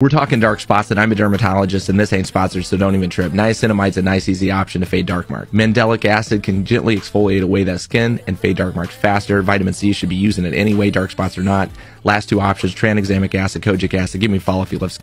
We're talking dark spots, and I'm a dermatologist, and this ain't sponsored, so don't even trip. Niacinamide's a nice, easy option to fade dark marks. Mandelic acid can gently exfoliate away that skin and fade dark marks faster. Vitamin C should be using it anyway, dark spots or not. Last two options, tranexamic acid, kojic acid. Give me a follow if you love